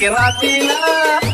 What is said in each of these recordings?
मनसके रातीला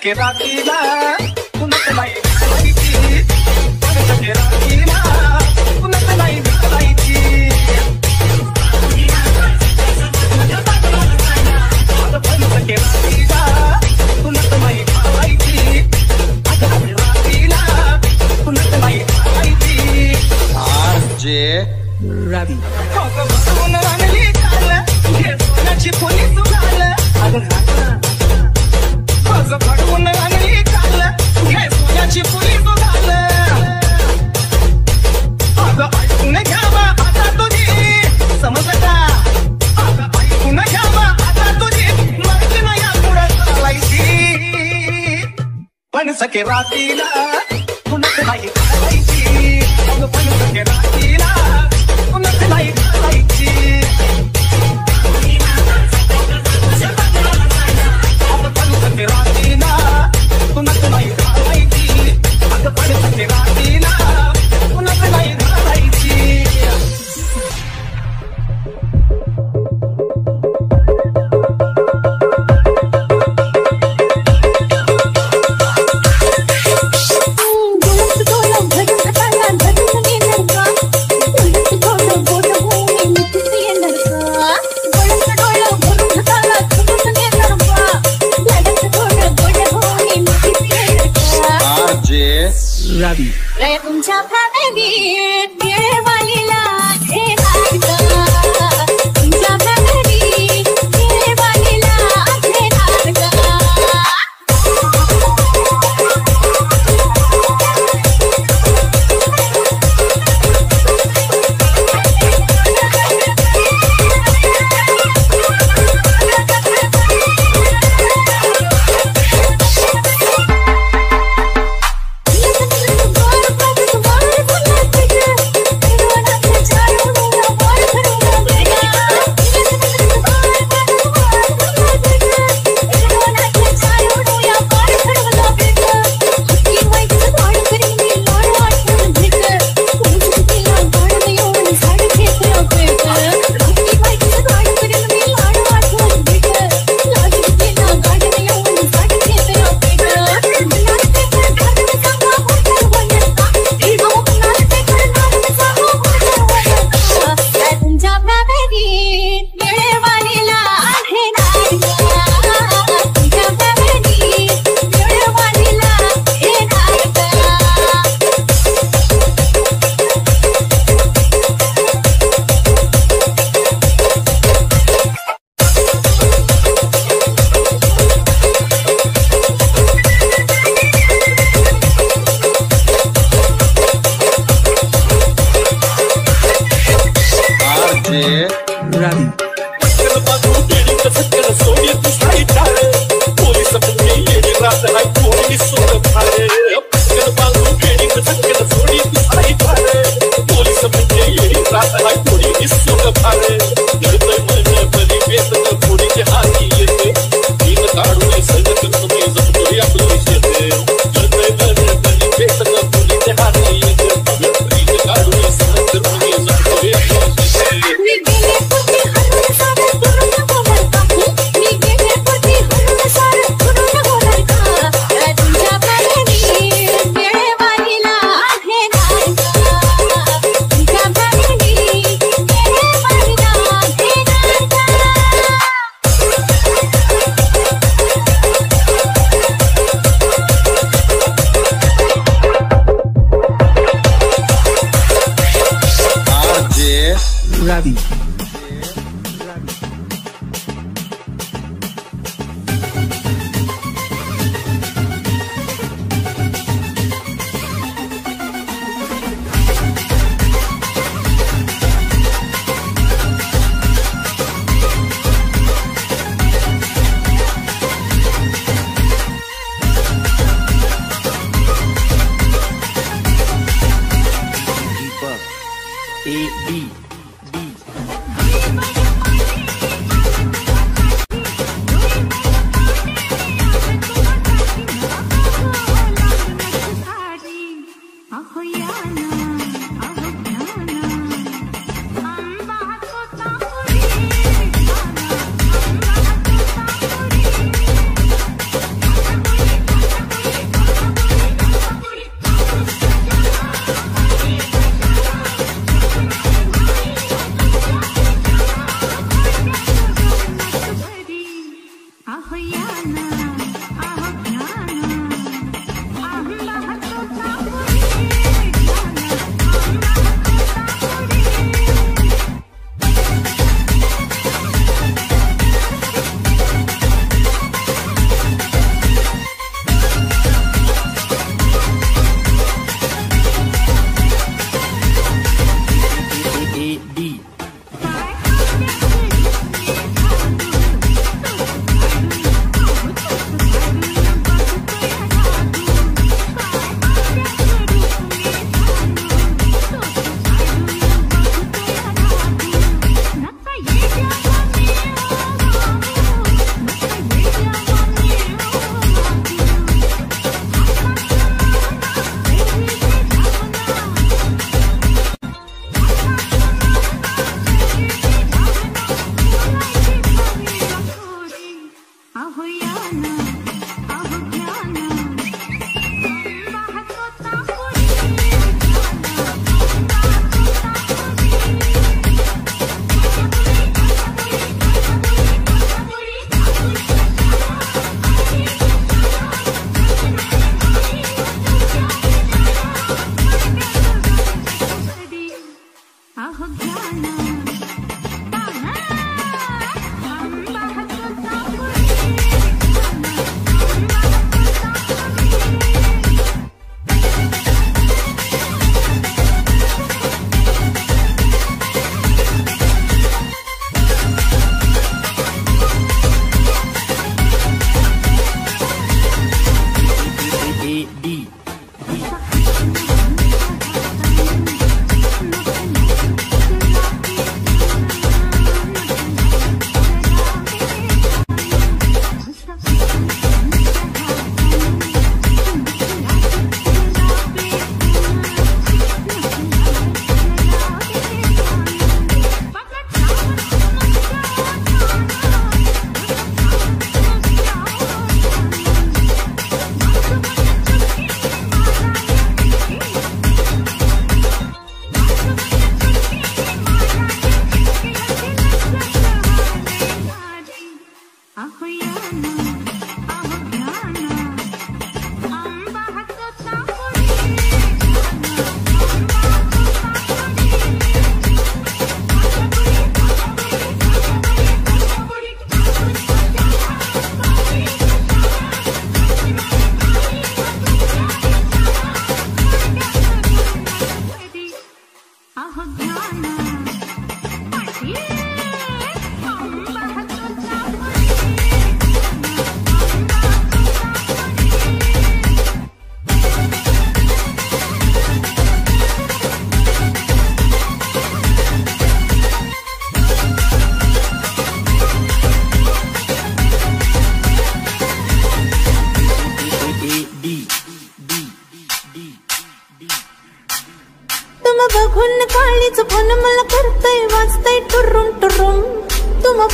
que la vida पण सखे रात्रीला Ravi.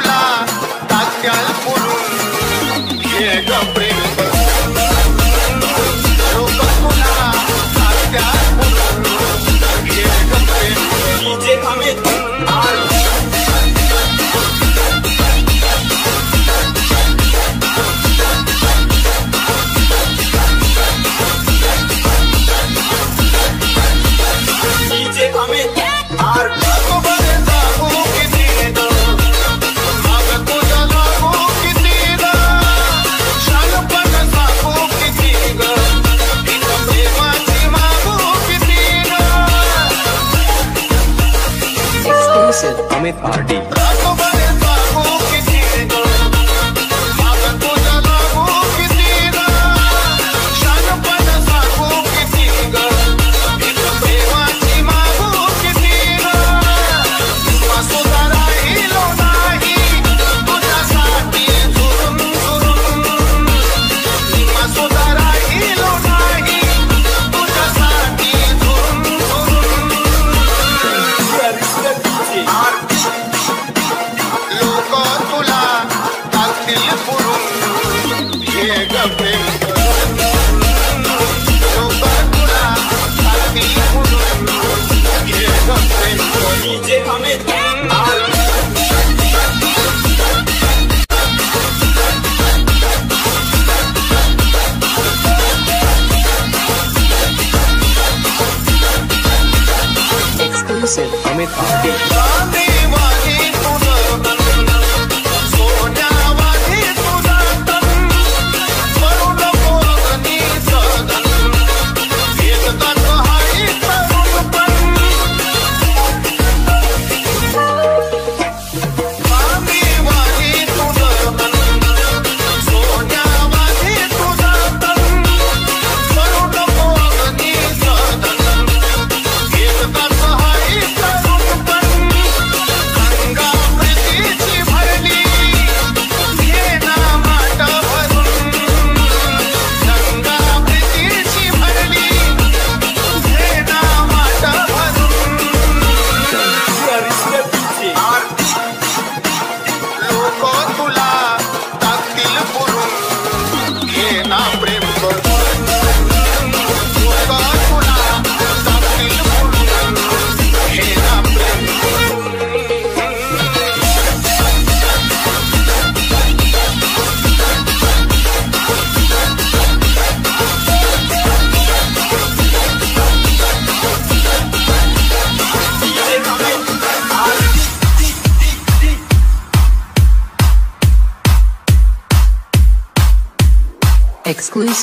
tu.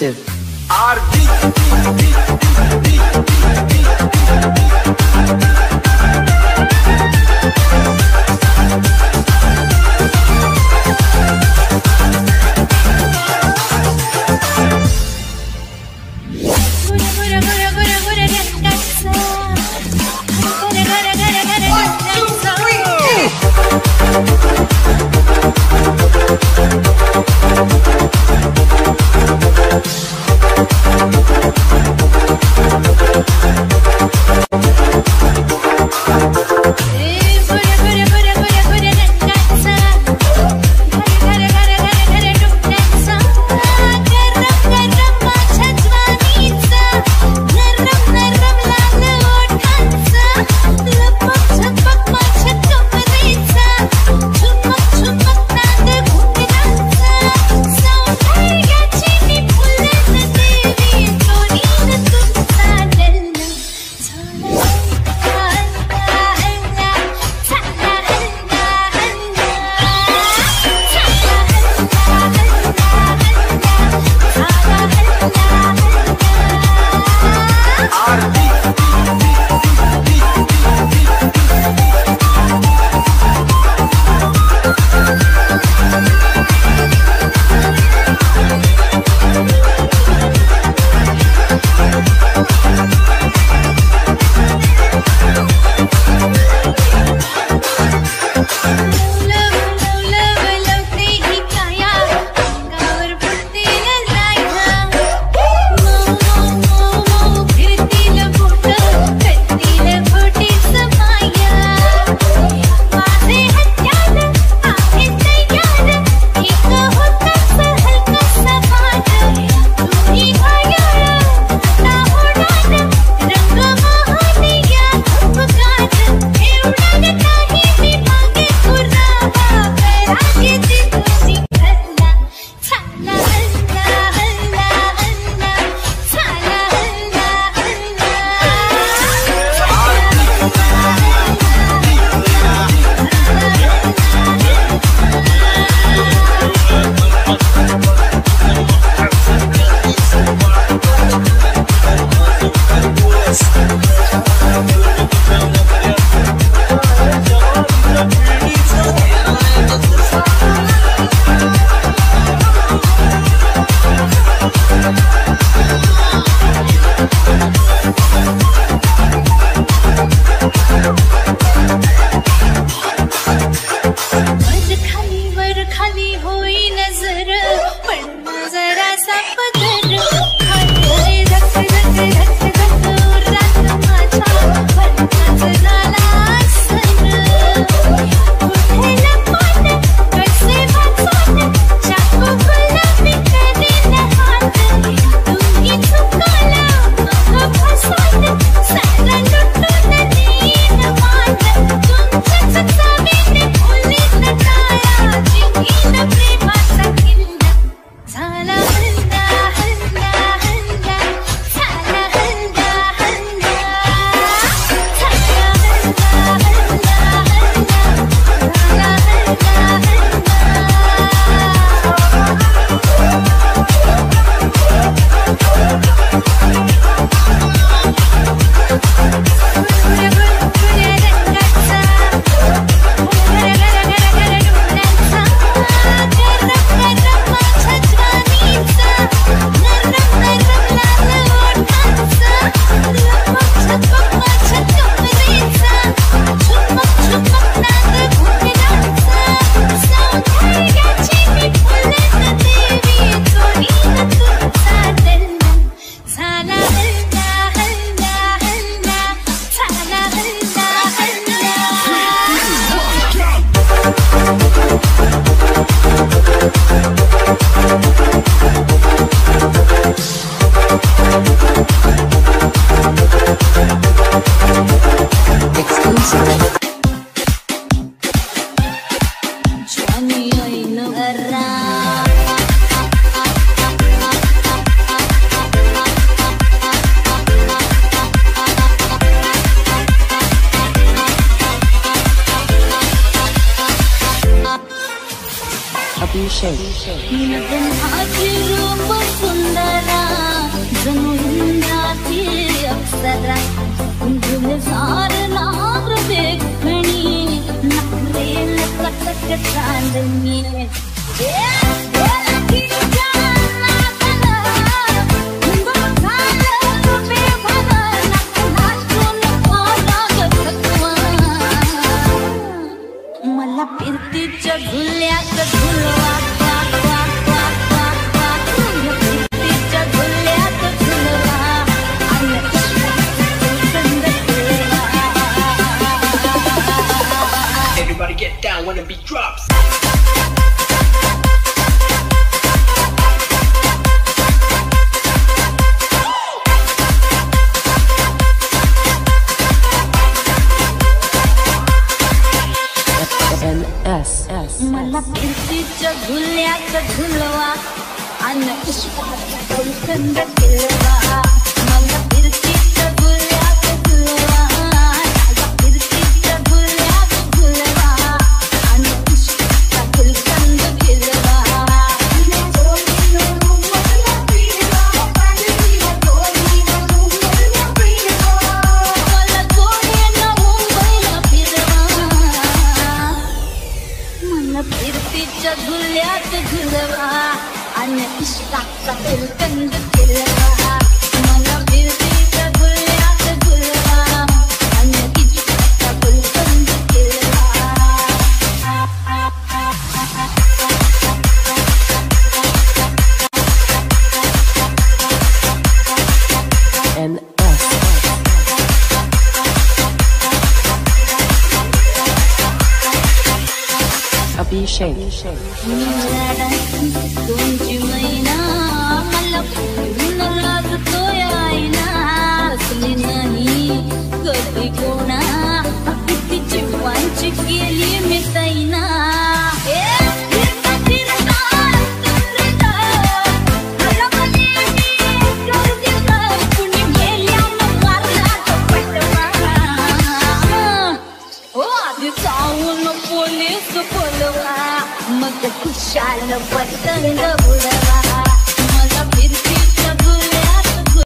Exclusive च झुल्या च तो झुलवा мне пишет, Be ты Abhishek. Abhishek.